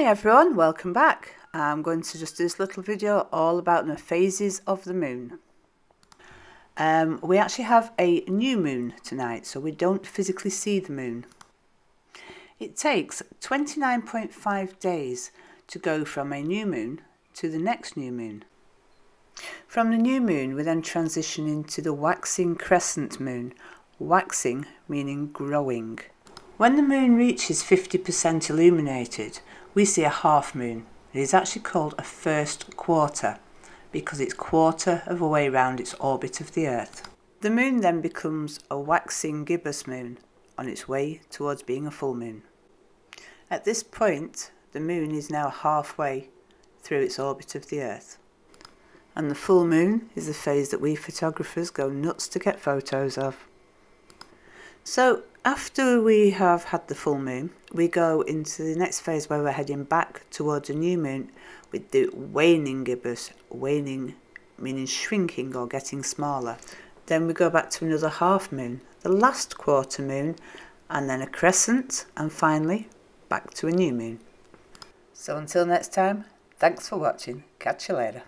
Hi everyone, welcome back. I'm going to just do this little video all about the phases of the moon. Um, we actually have a new moon tonight, so we don't physically see the moon. It takes 29.5 days to go from a new moon to the next new moon. From the new moon, we then transition into the waxing crescent moon, waxing meaning growing. When the moon reaches 50% illuminated, we see a half moon. It is actually called a first quarter because it's quarter of a way round its orbit of the Earth. The moon then becomes a waxing gibbous moon on its way towards being a full moon. At this point, the moon is now halfway through its orbit of the Earth. And the full moon is the phase that we photographers go nuts to get photos of. So after we have had the full moon, we go into the next phase where we're heading back towards a new moon with the waning gibbous, waning meaning shrinking or getting smaller. Then we go back to another half moon, the last quarter moon, and then a crescent, and finally back to a new moon. So until next time, thanks for watching. Catch you later.